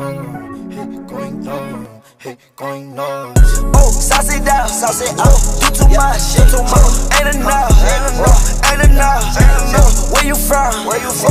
on, hit going down, hey going down. Oh, sauce it down, sauce it out. Do too much, do too much. Ain't enough, ain't enough, ain't enough. Where you from? Where you from?